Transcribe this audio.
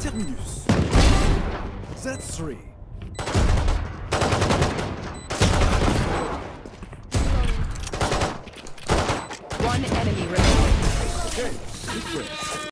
Terminus. That's three. One enemy remaining. Okay,